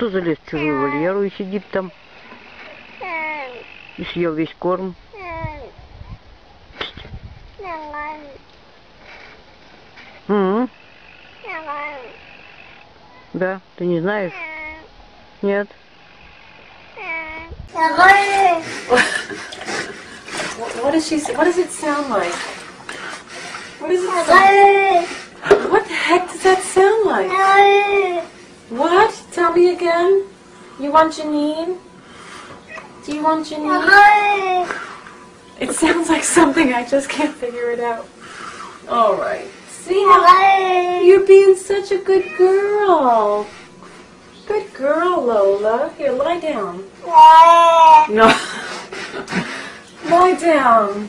Кто залез в чужую вольеру и сидит там и съел весь корм? М, Да, ты не знаешь? Нет. What does she say? What does it sound like? What does it sound What the heck does that sound like? What? Tell me again. You want Janine? Do you want Janine? It sounds like something. I just can't figure it out. All right. See how you're being such a good girl. Good girl, Lola. Here, lie down. No. lie down.